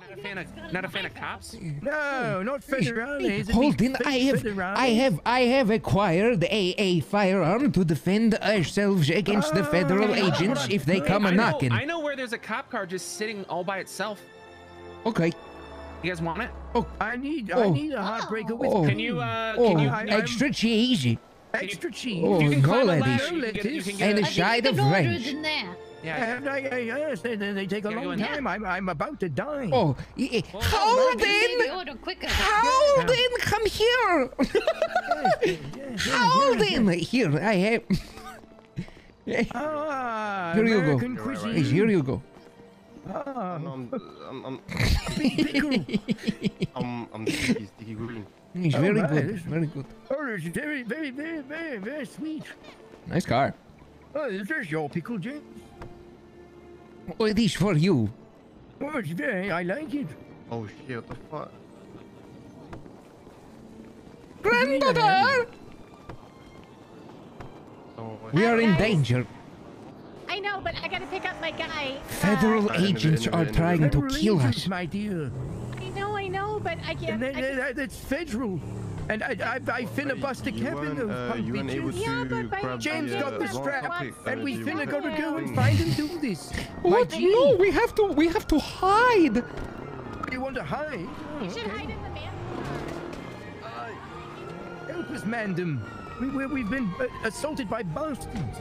Not a fan of, not a fan of cops? No, not federales. it'd Hold be in, I have, federales. I have, I have acquired a, a firearm to defend ourselves against the federal Ah, agents if they come a I know, knocking. I know where there's a cop car just sitting all by itself. Okay. You guys want it? Oh, I need, I Oh. need a heartbreaker with Oh. Can you, uh, Oh, can you, I- extra cheesy extra cheese. Oh, you can no climb a ladder, lettuce. you can get, you can get and a a, I think side you of can order ranch. It in there. yeah. And I, I, yes, they, they they take a long in time. I'm, I'm about to die. Oh, y- hold You can maybe in, hold in, come here. Hold in, here I have. Ah, Here you go. Cuisine. Yes, Here you go. Ah, I'm, I'm, I'm, pickle. I'm, I'm sticky, sticky green. It's Oh, very right, good, this- very good. Oh, it's very, very, very, very, very sweet. Nice car. Oh, there's your pickle, James. Oh, it is for you. Oh, it's very, I like it. Oh shit, what the fuck? Granddaughter, Oh, we are in danger. I know, but I gotta pick up my guy. Federal Uh, in a bit, agents are bit, in a trying to Federal kill agents, us. my dear. I know, I know, but I can't. And I can't- that, that's federal. And I, I, I finna bust a you cap in weren't, those uh, punk you weren't able bitches. Yeah, but by- James uh, got the strap, and uh, we you finna were go to go and find and do this. What? G, No, we have to. We have to hide. you want to hide? You should hide in the man. Help us, Mandem. We, we, we've been uh, assaulted by bastards.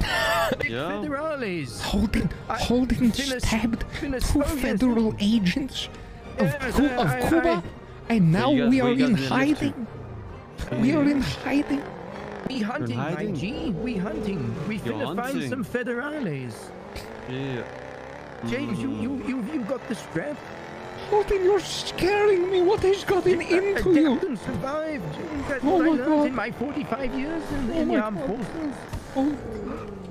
Big Yeah. federales. Holding, I- holding Finna- stabbed finna- two yes. federal agents of, Yes, Cu- I- of I- Cuba, and now you guys- we are you in guys gonna hiding. We are in hiding. We hunting, my hiding? G. We hunting. We You're finna find hunting. some federales. Yeah. James, you, you, you, you got the strap. Holding, you're scaring me. What has gotten into you? Adapt and survive, James. That's Oh what I my learned God. in my 45 years in, Oh in the my armed God. forces. Oh,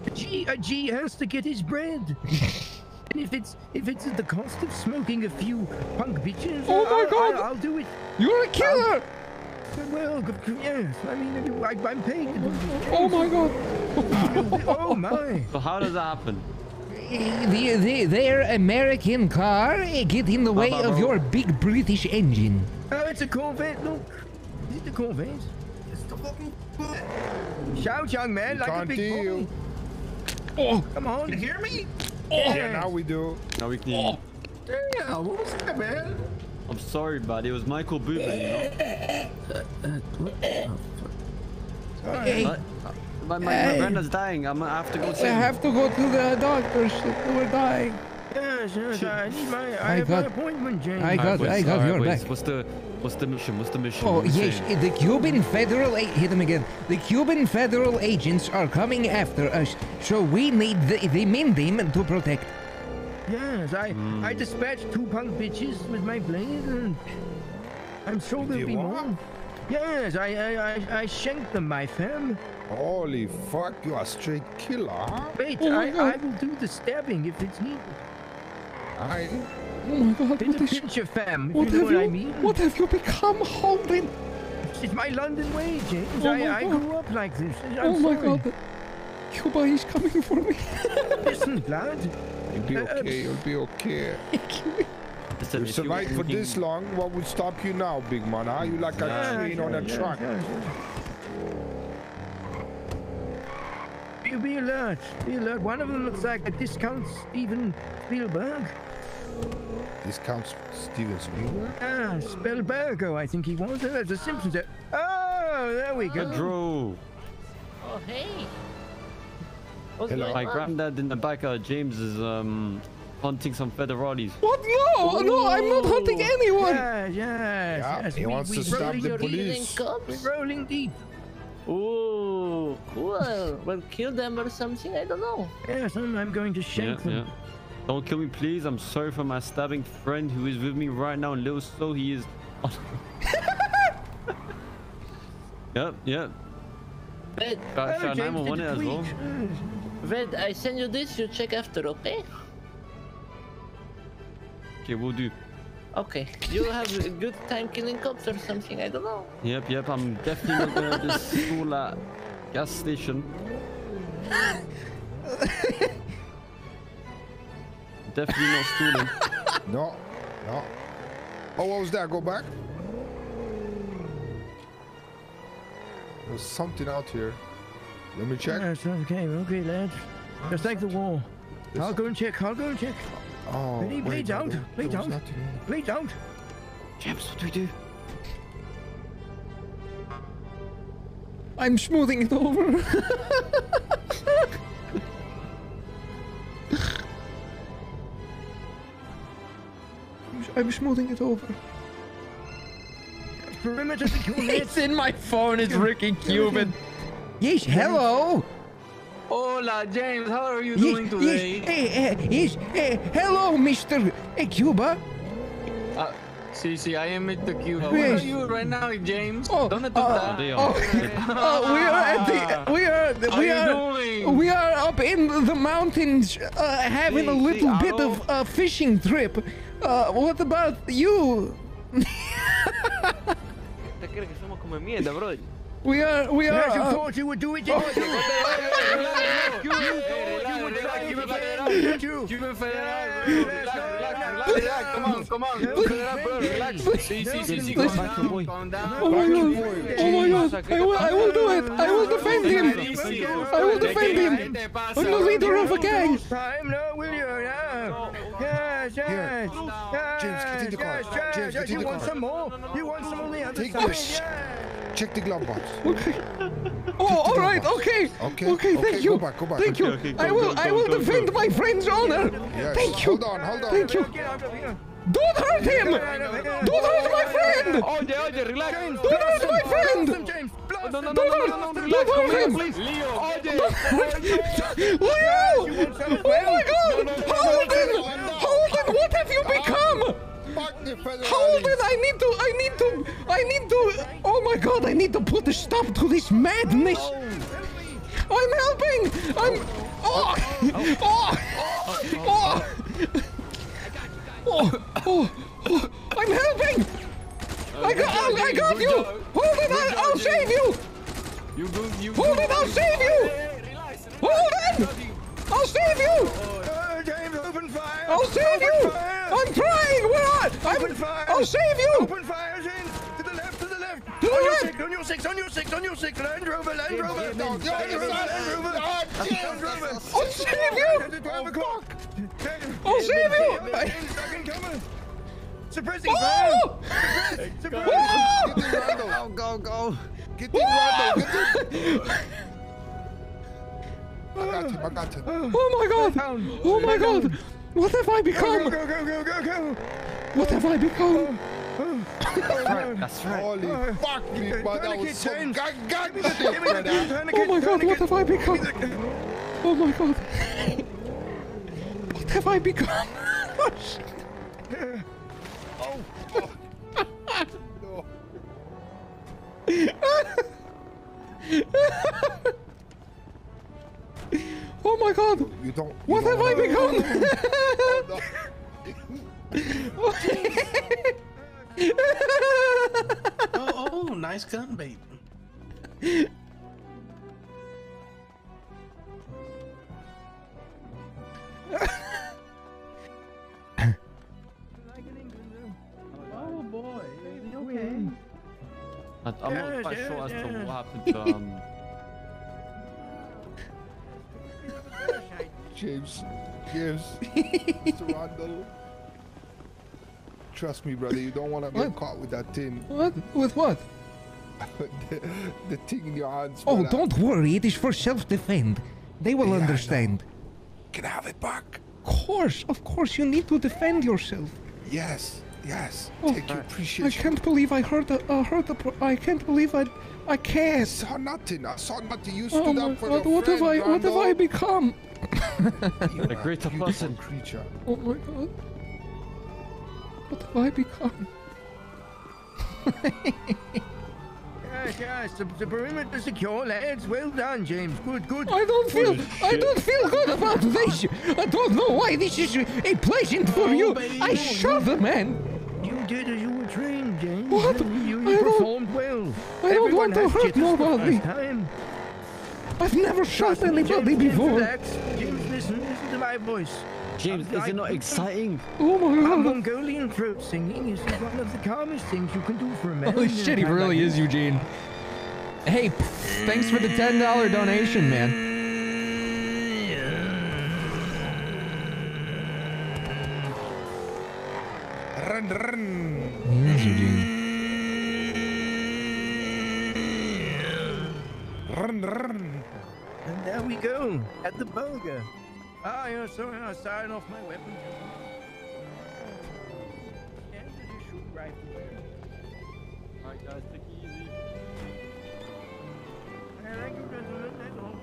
A G, a G has to get his bread. and if it's if it's at the cost of smoking a few punk bitches, Oh my I'll, God. I'll, I'll do it. you're a killer. Well, g- g- yes. I mean, I, I'm paid to do this. Oh my God. Oh my. So how does that happen? The, the, their American car eh, get in the way of your big British engine. Oh, it's a Corvette. Look, is it a Corvette? It's the fucking. Shout, young man, like a big hear you. boy. Oh, Come on. You hear me? Yeah. Yeah, now we do. Now we can. Damn, what was that, man? I'm sorry, but it was Michael Booman, you know. hey, Uh, my, my, my Hey. granddad's dying. I'm gonna have to go I have to go to the doctor. We're dying. Yes, yes, I need my. I, I have got- my appointment, James. I got- boys, I got your back. What's the what's the mission? What's the mission? Oh What are we yes, saying? the Cuban federal a- hit him again. The Cuban federal agents are coming after us, so we need the, the Mandem to protect. Yes, I Hmm. I dispatched two punk bitches with my blade, and I'm sure there'll be what? more. Yes, I I I, I shanked them, my fam. Holy fuck, you are a straight killer, huh? Wait, Oh I, God. I will do the stabbing if it's needed. I, Oh my God, Bit what of is? fam. What you know have what you? I mean. What have you become, Holden? It's my London way, James. Oh I, I grew up like this. I'm oh my sorry. God, Cuba is coming for me. Listen, lad. you'll be Uh, okay, you'll be okay. Listen, You survived for this long, what would stop you now, big man, huh? You like a Yeah, train on a yes, truck. yes, yes. Be, be alert. Be alert. One of them looks like a discount Steven Spielberg. Discounts Steven Spielberg? Ah, Spielbergo, I think he was. Uh, the Simpsons. uh, Oh, there we go. Pedro. Oh, hey. What's Hello. My granddad in the back. Uh, James is um hunting some federales. What? No, no, I'm not hunting anyone. Yes, yes, Yeah, yes. he we, wants we to stop the deep. police. We're rolling deep. Ooh, cool. Well, kill them or something. I don't know. Yes, I'm, I'm going to Yeah, them. yeah. Don't kill me, please. I'm sorry for my stabbing friend who is with me right now in Little Seoul. He is. yep, yep. Red, Got Oh, James 911 the as well. Red, I send you this. You check after, okay? Okay, we'll do. Okay. You have a good time killing cops or something. I don't know. Yep, yep. I'm definitely not gonna just steal that gas station. definitely not stealing. No. No. Oh, what was that? Go back. There's something out here. Let me check. Yes, okay, okay, lads. Just like the wall. I'll go and check. I'll go and check. Oh, Ready? Lay wait, no, down. there- Lay there was down. nothing in- Lay down. James, what do we do? I'm smoothing it over. I'm smoothing it over. Perimeter secure. It's in my phone. It's Ricky Cuban. Yes, hello. Hola, James. How are you Yes, doing yes, today? eh, eh, yes, eh, hello, Mr. eh, Cuba. Ah, sí, sí, I am Mr. Cuba. Yes. Where are you right now, James? Oh, ¿Dónde tú uh, estás? They Oh, are. oh, we are at the we are How we you are doing? we are up in the mountains uh, having a Sí, sí, little bit of a fishing trip. Uh, what about you? ¿Te crees que somos como mierda, bro? We are we are. As you uh, thought you would do it, you would do it. You. Cuban Federal. Relax, relax, relax. Come on, come on. Cuban Federal, bro. Relax. Sí, sí, sí, sí. Calm down, calm down. Oh my god! Oh my god! I will, I will do it! I will defend him! I will defend him! I'm the leader of a gang! Time, no, will you? No. Yes, yes. James, get in the car. Yes, yes, James, yes. get in You the want some more? You want some on the other Take side? this. Yeah. Check the glove box. Okay. Oh, all right, okay, Okay, okay, thank okay, you, go back, go back. thank you. Okay, okay, I will, go, I will go, defend go. my friend's honor. Yes. Thank you. Hold on, hold on. Thank you. Get out of here. Don't hurt him! Don't hurt my friend! Oye, oye, relax. Don't hurt my friend! James. Blast No, no, no, Don't no, hurt! no, no, Don't hurt him! please. Leo, oye. Leo! Oh my God! Holden! Holden, what have you become? The federal I need to, I need to, I need to. Oh my God! I need to put a stop to this madness. I'm helping. I'm. Oh! Oh! Oh! Oh! Oh! oh. I'm helping. I got, I, I got you. Hold it! I'll, I'll save you. You good, you Hold it! I'll save you. Hold it! I'll save you. Uh, open fire. I'll save open you. Fire. I'm trying. Where are? Open I'm, fire. I'll save you. Open fire, James. To the left, to the left. To the on your left. six, on your six, on your six, on your six. Land Rover, Land Rover. No, Land the other Rover, side. Land Rover. Land Rover. I'll save you. At the 12 o'clock. I'll save you. James, I can cover. Suppressing Oh! fire. Suppressing. Oh! Get in, Randal. Go, go, go. Get in, Randal. Get in. I got him, I got him. Oh my god! Oh my god! What have I become? go, go, go, go, go. What have I become? That's right. Holy fuck me, Turn but that was kid, some James. gang gang Give me the shit, give me the brother. Oh my god, what have I become? Give me the- Oh my god. What have I become? Oh, shit. Oh my god! You don't. you What don't have I become? Oh, oh, nice gun, babe. Oh boy, is he okay? I- I'm not quite sure as to what happened to um. James, James, Mr. Randal. Trust me, brother. You don't want to get caught with that thing, What? With what? the, the thing in your hands. Oh, brother. don't worry, it is for self-defense. They will Yeah, understand. Can I have it back? Of course, of course, you need to defend yourself. Yes, yes. Oh, Take your I can't believe I heard the, uh, heard the, pro- I can't believe I, I can't. I saw nothing. I saw nothing. You Oh stood my up for god, your what have I, friend, what have I become? You A are greater beautiful person. creature. Oh my god. What have I become? Yes, yes, the, the perimeter secure, lads. Well done, James. Good, good. I don't feel, I don't feel good about this. I don't know why this is a pleasant for oh, you. I shot the man. You did as you were trained, James. What? You, you I performed well. I don't Everyone want to hurt nobody. Time. I've never shot anybody James, James, before. relax. James, listen, listen to voice. James, is it not exciting? Oh my god. Mongolian throat singing is one of the calmest things you can do for a man. Holy shit, he really is. Eugene. Hey, thanks for the $10 donation, man. Run, run. He is Eugene. Run, run. And there we go, at the burger. Ah, you're sorry, I started off my weapon. And er the shoot rifle. Alright, guys, take it easy. Thank you, gentlemen. That's all.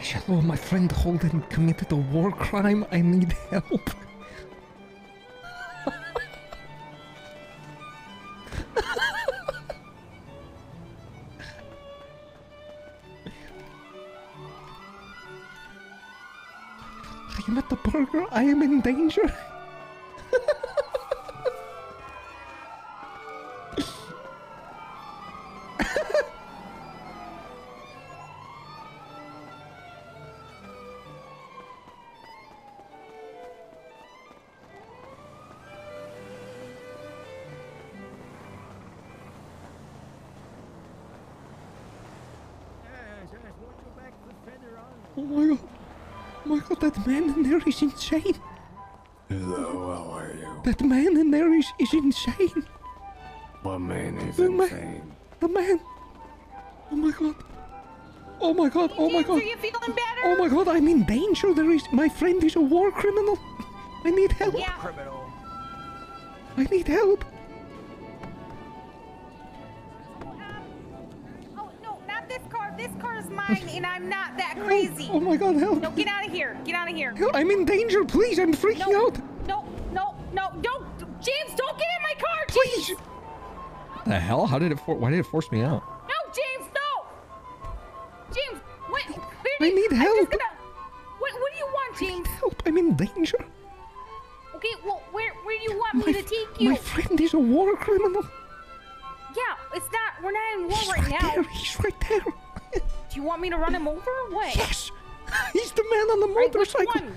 Hello, my friend Holden committed a war crime. I need help. Feather on. Oh my god. Oh my god, that man in there is insane. That man in there is, is insane. What man is The man- insane? The man. Oh my god. Oh my god. Oh my god. Are you feeling better? Oh my god, I'm in danger. There is my friend is a war criminal. I need help. Yeah. Criminal. I need help. Oh no, not this car. This car is mine, and I'm not that crazy. Oh my god, help. No, get out of here. Get out of here. Help, I'm in danger, please. I'm freaking No, out. The hell? How did it for why did it force me out? No, James, no. James, what? I need help. gonna. What? What do you want, James? Help, I'm in danger. Okay, well, where, where do you want My, me to take you? my friend is a war criminal. Yeah, it's not. We're not in war He's right right now. there. He's right there. Do you want me to run him over or what? Yes. He's the man on the Right, motorcycle. one?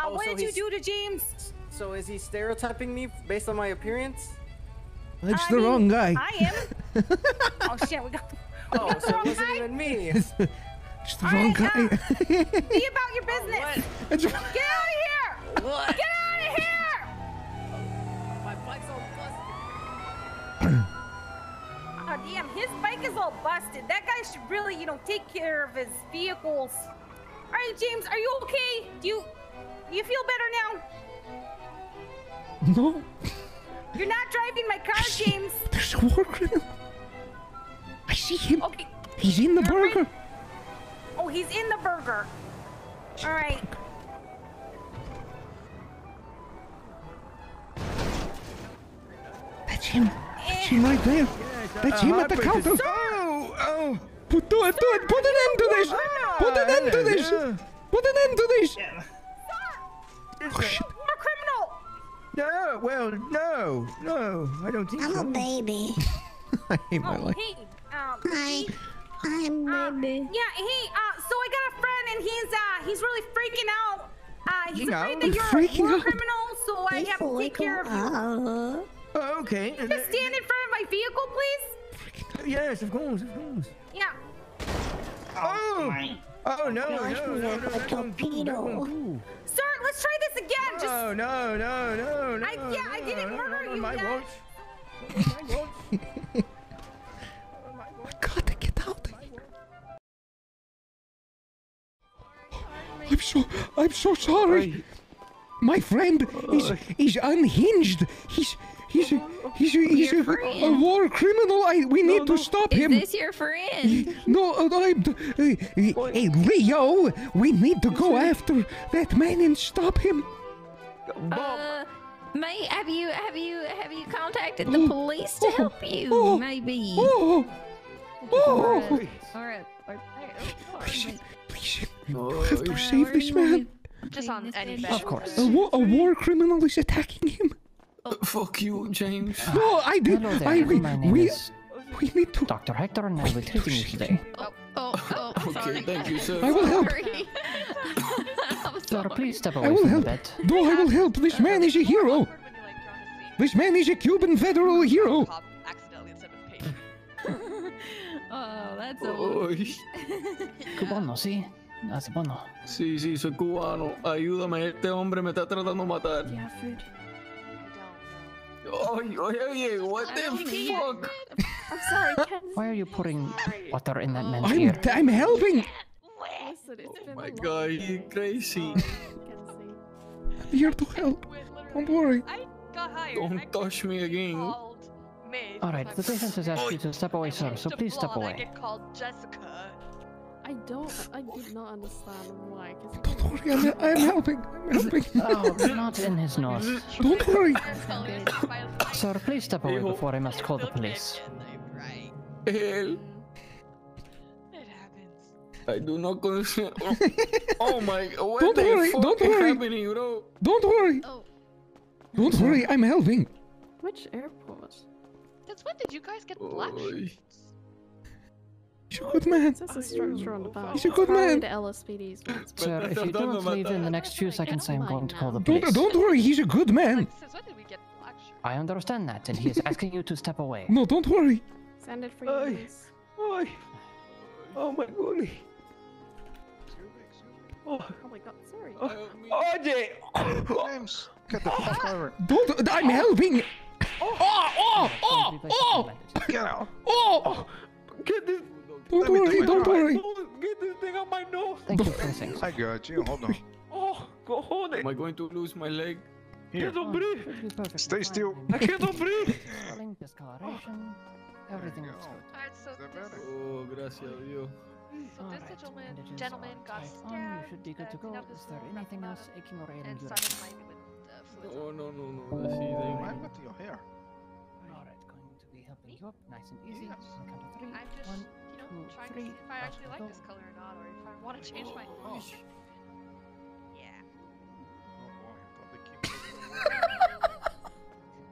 Uh, Oh, what so did you do to James? So is he stereotyping me based on my appearance? that's I the mean, wrong guy. I am. oh shit, we got. Oh, got the so it wrong wasn't guy? even me. It's the, it's the All wrong right, guy. Be about your business. What? It's- Get out of here! What? Get out of here! My bike's all busted. Oh damn, his bike is all busted. That guy should really, you know, take care of his vehicles. All right, James, are you okay? Do you, do you feel better now? no, You're not driving my car, James. there's a war criminal. I see him. Okay. He's in the You're right. burger. Oh, he's in the burger. All right. That's him. That's him right there. That's him at the uh-huh, counter. Oh, oh. Put, do it, do it. Put an end to this. Put an end to this. Put an end to this. Oh, shit. War criminal. No, well, no, no, I don't think I'm so. a baby. I hate my Oh, life. hey. Um, Hi. he- I'm uh, baby. yeah, hey, uh, so I got a friend and he's, uh, he's really freaking out. Uh, he's You afraid know? that you're Freaking a war out? criminal, so I have to take care of you. Uh, Oh, okay. Just stand in front of my vehicle, please? Yes, of course, of course. Yeah. Oh, oh Oh, no, no, Gosh, no, we no, have no, a that won't do, that torpedo. won't do. Sir, again. Just No, no, no, no, no. I- yeah, I no, didn't no, murder not on you my yet. watch. Not on my watch. Gotta get out of here. I'm so, I'm so sorry. My friend is is unhinged. He's he's a, he's a, he's a, a war criminal. I we need to stop Is him. this your friend? No, uh, I'm. Uh, hey, Leo, we need to go after that man and stop him. Uh, mate, have you have you have you contacted Oh, the police to oh, help you? oh, Maybe. Oh, oh, please, Oh, we have to save this man. Just on any Of course. A, wa- a war criminal is attacking him. Uh, fuck you, James. No, I did. Hello there, I we, my name we, is we need to. Dr. Hector and I'll be treating you today. Oh, oh, oh, Okay, sorry. thank you, sir. I will help. Sorry. Sir, please step I away will from the help. bed. No, I will help. This uh, man is a hero. This man is a Cuban federal hero. accidentally instead of paid. Oh, that's a Ay, Cubano, sí. Hace bueno. sí, sí, soy cubano. Ayúdame, este hombre me está tratando de matar. Ay, Oh, oye, oye, what the fuck? I'm sorry, Ken. Why are you pouring water in that man's I'm, ear? I'm helping. Oh my god, you're crazy. I'm here to help. Don't worry. I got hired. Don't touch me again. Alright, the patient has asked you to step away, sir, so please step Blonde, I away. get called Jessica. I don't. I did not understand why. Cause Don't worry. I'm, I'm helping. I'm helping. Oh, not in his nose. Don't worry. Sir, please step away before I must call the police. Right. Hell, I do not consent. Oh, oh my, what Don't the worry, fuck don't is worry. happening, bro? Don't worry. Oh. Don't worry. I'm helping. which airport? That's when did you guys get black Oy. shirts? He's a good man. It says a structure on the back. He's a good man. the LSPD's. Sir, if you don't leave in the next few seconds, I am going to call the Don't, police. don't worry. He's a good man. Since when did we get black shirts? I understand that, and he is asking you to step away. No, don't worry. Send it for you. Ay. please. Ay. Oh my god. Oh, Oh my god, sorry. Oh. oye. James, get the fuck over. Don't. I'm helping. Oh, oh, oh, oh, Get out. oh. Get this. Don't Let worry. do don't job. worry. Don't get this thing on my nose. Thank you for. I got you. Hold on. Oh, cojones. Am I going to lose my leg? Here. Can't breathe. Should be perfectly Stay still. I cannot breathe. Swelling, discoloration, everything looks good. Alright, so this. Oh, gracias a Dios. so this Alright, gentleman, bandages gentleman got stabbed. on. You should be good to uh, go. Is there anything else him aching or up, ailing you? Simon might with uh, fluids. Oh, no, no, no. Así, What thank happened to your hair? Alright, going to be helping you up nice and easy. Yes. On count of three. I'm just, One, you know, two, trying three. to see if I actually like this color or not, or if I want to change my. Oh. Yeah. Oh boy, I thought they keep.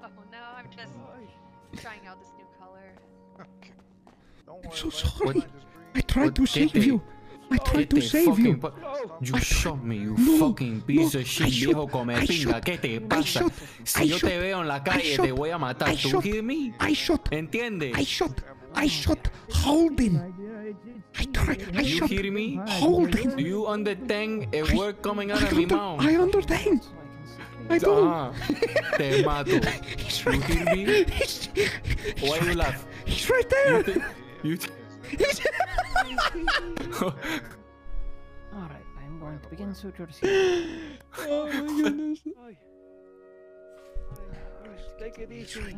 Oh no, I'm just trying out this new color. Don't worry. I'm so sorry. I tried to save they- you. I tried to save you. fucking You oh, shot me, you No, fucking piece no, of I shit, shot- viejo come I pinga. shot- ¿Qué te I pasa? shot- Si I yo te shot- veo en la I calle, shot- te voy a matar. I ¿Tú shot- hear me? I shot. ¿Entiendes? I shot. I shot him. I try. I You shot hear me? Holden. Do you understand a word coming out I, of my under, mouth? I understand. I can see I do. Ah, te mato. He's You hear there. me? He's, Why you laugh? he's right You there. you think- Alright, I am going to begin sutures here. Oh my goodness. Take it easy.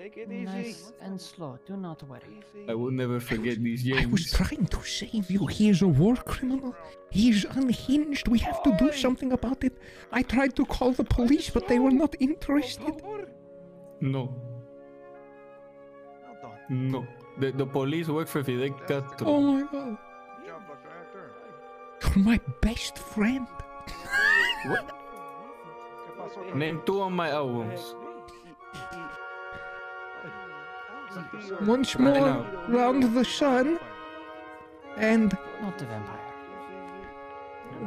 Take it easy. Nice and slow, do not worry. I will never forget these years. I was trying to save you. He is a war criminal. He is unhinged. We have to do something about it. I tried to call the police, but they were not interested. No, no. The, the police work for Fidel Castro. Oh my god. Good job, Dr. Hector. You're my best friend. What? ¿Qué pasó? Doc? Name two of my albums. Once more round the sun, and Not the vampire.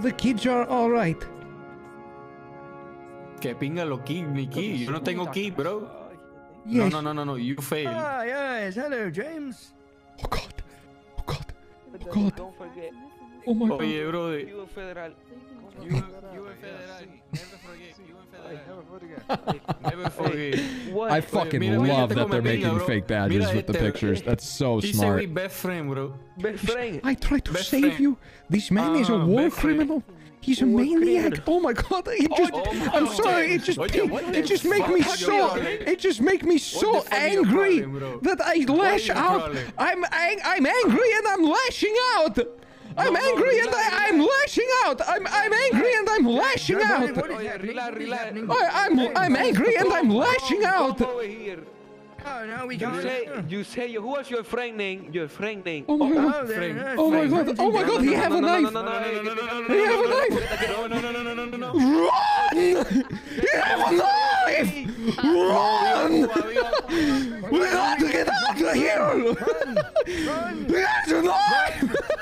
the kids are all right. Que pinga lo key, mi key. Yo no tengo key, bro. Yes. no, no, no, no. You fail. Ah, yes. Hello, James. Oh god. Oh god. Oh god. Don't forget. Oh my god. Oye, brother. You a federal. You, you a federal. Never Never forget. I fucking Mira, mira love that they're making bro. fake badges Mira with the pictures. That's so smart. we best friend, bro. Best friend. I tried to Best save friend. you. This man is a Ah, war best friend. criminal. He's a War maniac. criminal. Oh my god! It just, oh I'm God. sorry. It just, Oye, it just make me so, it just make me so the fuck is your angry problem, that I lash out. problem? I'm, ang- I'm angry and I'm lashing out. I'm angry and I, am lashing out. I'm I'm angry and I'm lashing out. I'm I'm angry and I'm lashing out. Oh no, we can't. You say, you say, who was your friend name? Your friend name. Oh my god. Oh, my god. Oh my god, he have a knife. He have a knife. No, no, no, no, no, no, no. Run! He have a knife! Run! We got to get out of here! He has a knife!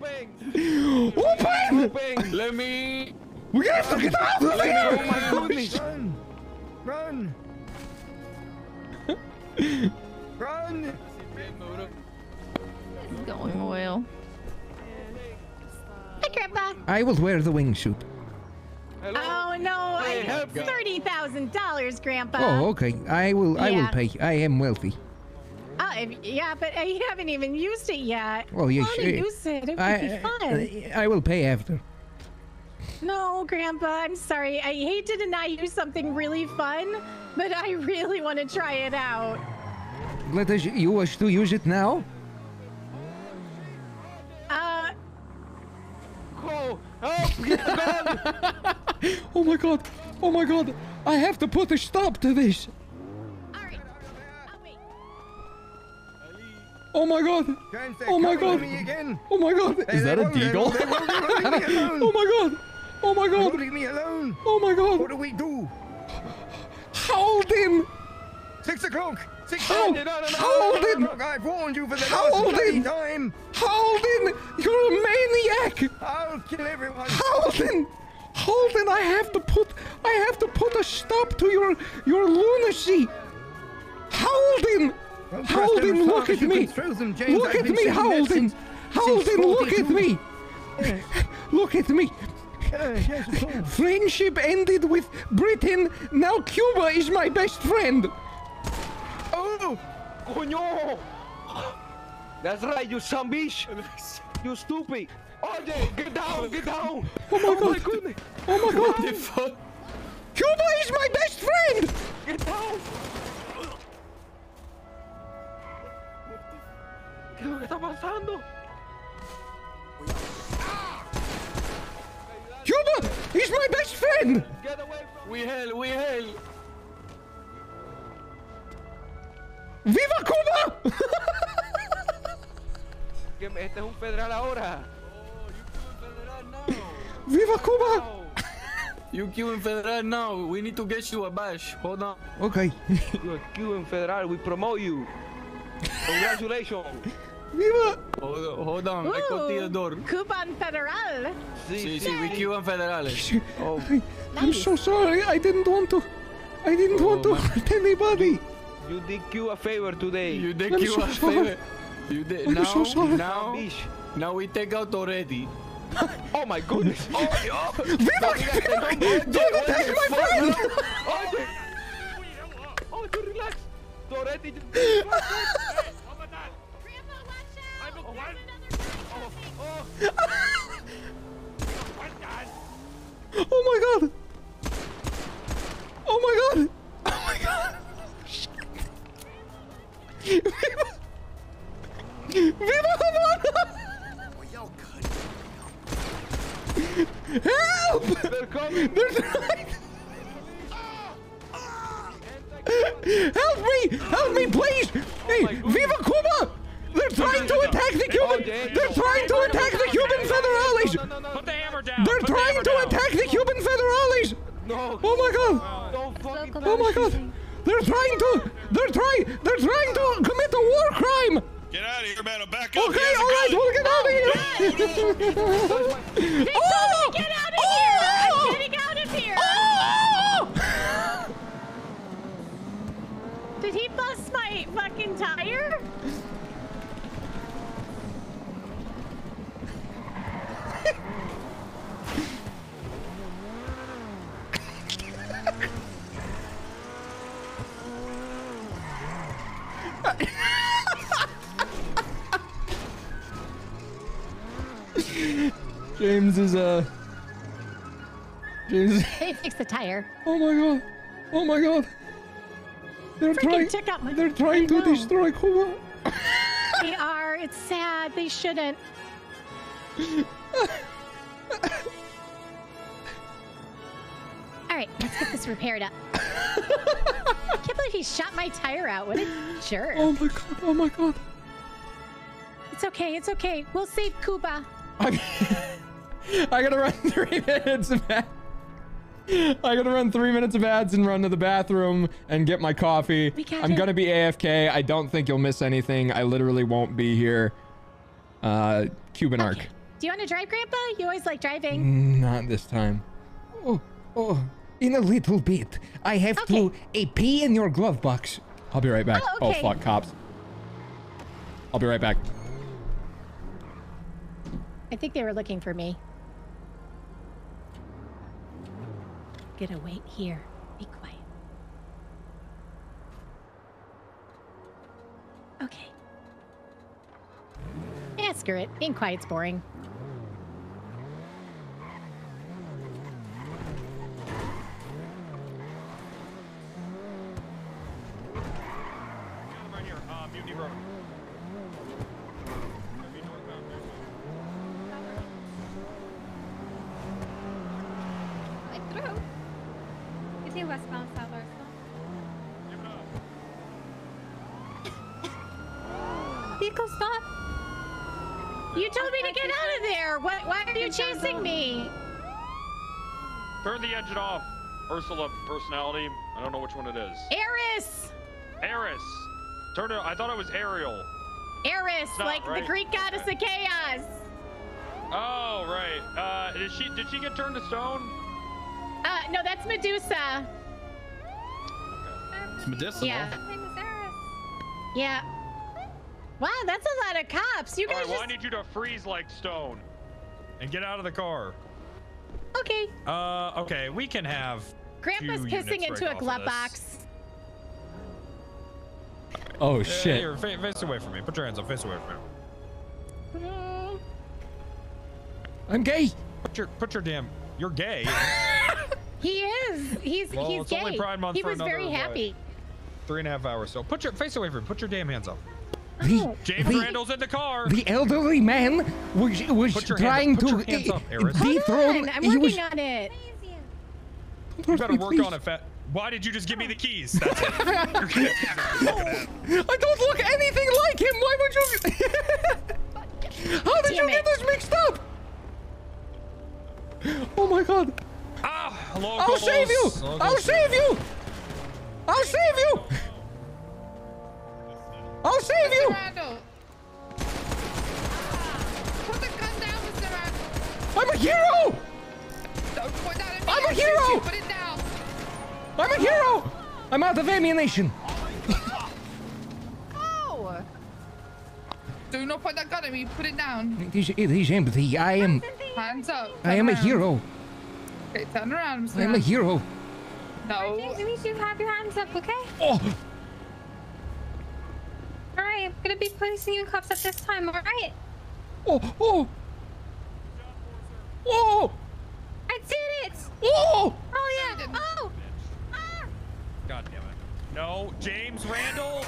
Open! Open! Open! Let me. We have to get out of Oh here! my goodness! Run! Run! Run! It's going well. Hi, Grandpa. I will wear the wingsuit. Oh no, Hey, I help thirty thousand dollars, Grandpa. Oh, okay. I will. I will pay. I am wealthy. Oh, if, yeah, but I haven't even used it yet. Well, you I should- use it. It would I, be fun. I will pay after. No, Grandpa, I'm sorry. I hate to deny you something really fun, but I really want to try it out. Let us. You wish to use it now? Uh, Go! Help! Get the gun! Oh my god! Oh my god! I have to put a stop to this. all right. I'll wait. Oh my god! Guys, Oh my god! to me again. Oh my god! They- Is that a won't- deagle? won't- they won't- they won't leave me alone. oh my god! Oh my god! Oh oh leave me alone. Oh my god! What do we do? Hold him! Six o'clock. Six How- No, no, no, hold no, no, him. no, no, I've warned you for the Hold last bloody him. time. Holden! You're a maniac! I'll kill everyone. Holden! Holden, I have to put I have to put a stop to your your lunacy! Holden! Don't trust them Holden, look at me! them, Look at me, saying that Holden! since- Holden, look at me! Look at me! Yes, yes, of course. Friendship ended with Britain, now Cuba is my best friend! Oh! Coño! That's right, you son bitch! You stupid! Oye, get down, get down! Oh my oh god! goodness! Oh my What god! the fuck? Cuba is my best friend! Get down! ¿Qué es lo que está pasando? Cuba is my best friend! Get away from We hell, we hell. ¡Viva Cuba! que este es un federal ahora. ¡Viva Cuba! You Cuban federal now. We need to get you a bash. Hold on. Okay. You're Cuban federal, we promote you. Congratulations. ¡Viva! Hold on, hold on. I got the door. Coupon Federal. Sí, sí, we Cuban federales. Oh, I, I'm so sorry. I didn't want to. I didn't want to hurt anybody. you did Cuba a favor today. You did I'm Cuba so sorry. favor. You did. I'm now, so sorry. now, now we take out already. Oh my goodness. Oh, oh. ¡Viva! ¡Viva! ¡Don't attack my friend! Oye. Oh, you relax. Toretti. Oh my god! Oh my god! Oh my god! ¡Viva! ¡Viva Havana! Help! They're coming. They're trying. Help me! Help me, please! Hey, Viva Cuba! They're trying to attack the Cuban. They're trying to attack the Cuban federales. Put the hammer down. They're trying to attack the Cuban federales. No. Oh my god! Don't fucking Oh my god! They're trying to. They're trying. They're trying to commit a war crime. Get out of here, man. I'm back up. Okay, all right, we'll get out of oh! here. oh! Get out of here! I'm getting out of here! Oh! Did he bust my fucking tire? James is uh. James. They fixed the tire. Oh my god. Oh my god. They're Freaking trying. out my- They're trying to destroy Cuba. They are. It's sad. They shouldn't. All right, let's get this repaired up. I can't believe he shot my tire out. What a jerk. Oh my god. Oh my god. It's okay. It's okay. We'll save Cuba. I gotta run three minutes of ads. I gotta run three minutes of ads and run to the bathroom and get my coffee. I'm gonna be AFK. I don't think you'll miss anything. I literally won't be here. Uh, Cuban Arc. Do you want to drive, Grandpa? You always like driving. Not this time. Oh, oh, in a little bit. I have to a pee in your glove box. I'll be right back. Oh, okay. fuck, cops. I'll be right back. I think they were looking for me. Gonna wait here. Be quiet. Okay. Yeah, screw it. Being quiet's boring. I threw. Is he westbound, Southwest? Vehicle stop. You told me to get out of there. Why, why are you chasing me? Turn the engine off. Ursula personality. I don't know which one it is. Eris! Eris. Turn it. I thought it was Ariel. Eris, not, like right? the Greek goddess of chaos. Oh right. Uh, did she did she get turned to stone? Uh, no, that's Medusa. It's medicinal. Yeah. Yeah. Wow, that's a lot of cops. You All guys right. Well, I need you to freeze like stone. And get out of the car. Okay. Uh, okay, we can have. Grandpa's pissing into a off glove of this. box. Oh Uh, shit. Here, fa- face away from me. Put your hands up. Face away from me. I'm gay. Put your put your damn. You're gay. He is. He's Well, he's it's gay. only Pride Month he for was very another, uh, happy. Three and a half hours. So put your face away from me. Put your damn hands up. The, James the, Randal's in the car. the elderly man was was Put your trying hands up. Put to your hands up, Eris. Hold dethrone. on, I'm he working was on it. You better me, work please. on it, fat. Why did you just give me the keys? That's it. I don't look anything like him. Why would you? How did you Damn get this mixed up? Oh my god. Ah, I'll locals. save you. Locals. I'll save you. I'll save you. I'll save you. I'm out of ammunition. Oh. Do not point that gun at me. Put it down. It is, it is empty. I am Hands up. I Turn am a hero. Okay, turn around, Mr. I am a hero. No. James, you have your hands up, okay? Oh, All right, I'm gonna be placing you in cuffs at this time. All right? oh, oh. Oh, I did it! oh. Oh yeah! Oh! Ah! God damn it. No, James Randal.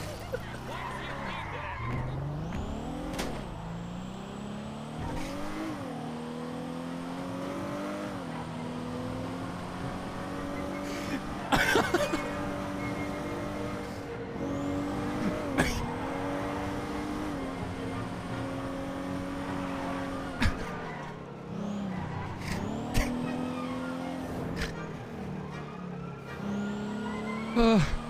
Uh,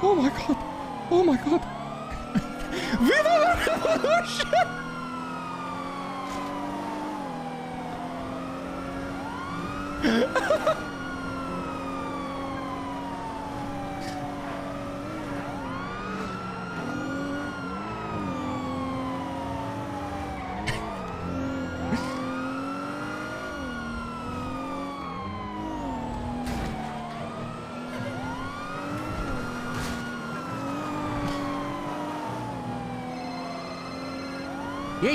Oh my god. Oh my god. Viva la revolution!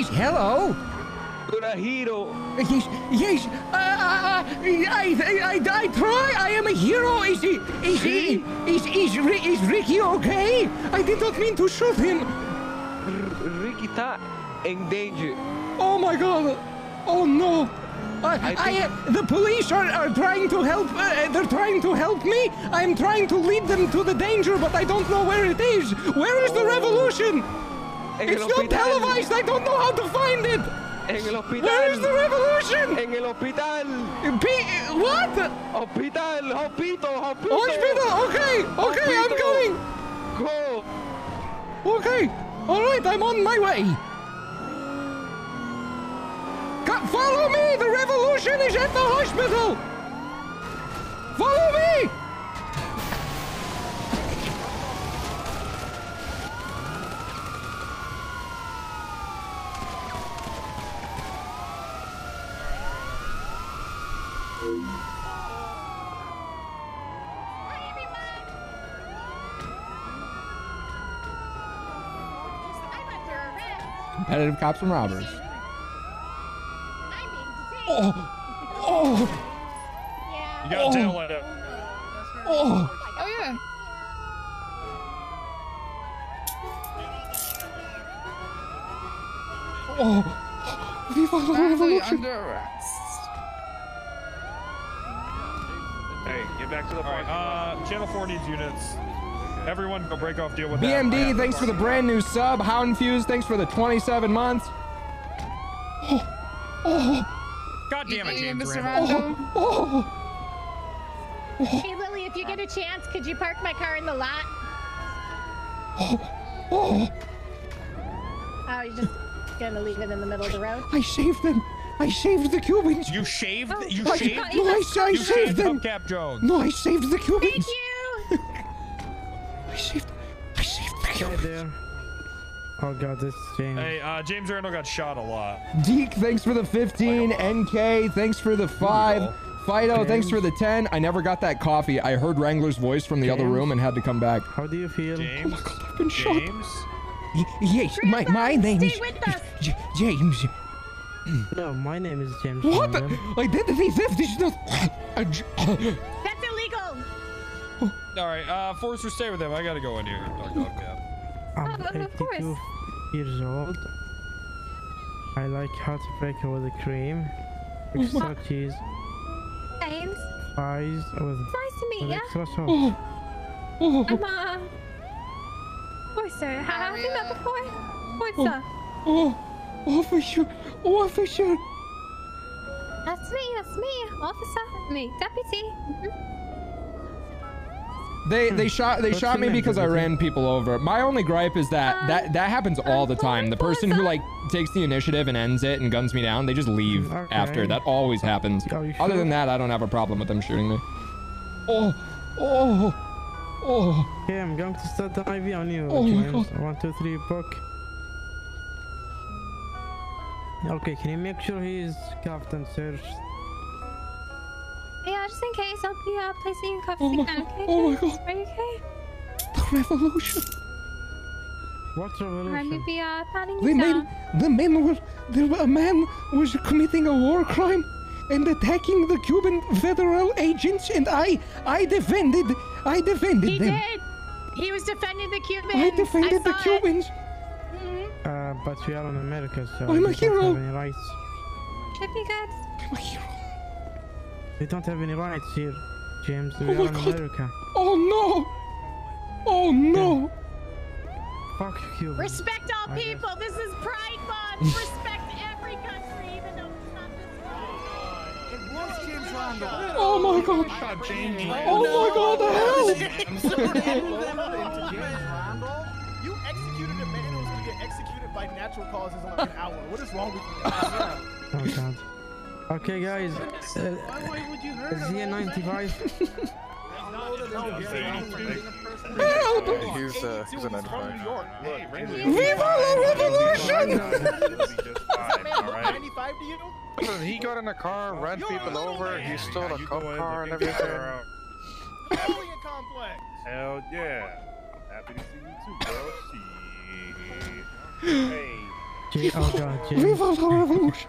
Yes, hello. You're a hero. Yes, yes. Uh, uh, I, I, I, I try. I am a hero. Is he? Is he? Is is Ri- is Ricky okay? I did not mean to shoot him. Ricky está in danger. Oh my god. Oh no. I, I, uh, the police are, are trying to help. Uh, they're trying to help me. I'm trying to lead them to the danger, but I don't know where it is. Where is the revolution? It's not televised. I don't know how to find it. Hospital. Where is the revolution? En el hospital. P- what? Hospital. Hospital. Hospital. Hospital. Okay. Okay. I'm going. Go. Okay. All right. I'm on my way. Co- follow me. The revolution is at the hospital. Follow me. Competitive cops and robbers. Oh. Oh. You got Oh. tail light up. Oh. Oh yeah. Oh. Viva la Currently revolution. under arrest. Hey, get back to the All right, uh, Channel 4 needs units. Everyone go break off deal with that. BMD, thanks for the brand new sub. How infused, thanks for the 27 months. Oh. Oh. God damn it, James Mr. Randal. Rondo. Oh. Hey Lily, if you get a chance, could you park my car in the lot? Oh. Oh, you're just gonna leave it in the middle of the road? I saved them. I saved the Cubans. You shaved? Oh, You I, shaved? no, I, I you saved them. Hubcap Jones. No, I saved the Cubans. Thank you! I saved. I saved the Hey Cubans. there. Oh god, this is James. Hey, uh, James Randal got shot a lot. Deke, thanks for the 15. NK, thanks for the 5. Fido, thanks for the 10. I never got that coffee. I heard Wrangler's voice from the other room and had to come back. How do you feel? James? I've been shot. James? Y- yes, my, my name Stay is with us! J- James. No, my name is James. What? The? Randal. Identity theft is not. That's illegal! All right, uh, Forrester, stay with him. I gotta go in here. and talk to Hubcap. I'm Oh, 82 years old. I like hot bacon with the cream, extra cheese, James, fries with, nice to meet with you. extra sauce. oh. Oh. I'm uh. Forster, have you met before? Forster. Oh. Officer. Officer. That's me. That's me. Officer. Me. Deputy. Mhm. They they shot they shot me because I ran people over. My only gripe is that Uh, that that happens all the time. The person who like takes the initiative and ends it and guns me down, they just leave Okay. after. That always happens. Other than that, I don't have a problem with them shooting me. Oh, oh, oh. Okay, I'm going to start the IV on you, Oh my God. One, two, three, book. Okay, can you make sure he is cuffed and searched? Yeah, just in case, I'll be uh, placing you in cuffs Oh my again. God. Okay. Oh my God. Are you okay? The revolution. What Let me revolution? be uh, patting The you men, down. the men were, there were, a man was committing a war crime and attacking the Cuban federal agents, and I, I defended, I defended He them. did! He was defending the Cubans! I defended the saw it. Cubans. Mhm. Uh, but we are in America, so I'm a don't hero. have any rights. Should be good. We don't have any rights here, James. We Oh are in God. America. Oh no! Oh no! Fuck Cuba. Respect all I guess. people. This is Pride Month. Respect every country, even though it's not this Oh my god! Oh my god, the hell! You executed a man who's gonna get executed by natural causes in like an hour. What is wrong with you? guys? Oh god. Okay, guys. Uh, Why would you hurt him? ZN95. He's uh, he's a 95. Viva la revolution! Alright. 95 to you? He got in a car, ran people over, he stole a cop car and everything. Napoleon complex. Hell yeah. Happy to see you too, bro. Hey. Oh god, Viva la revolution!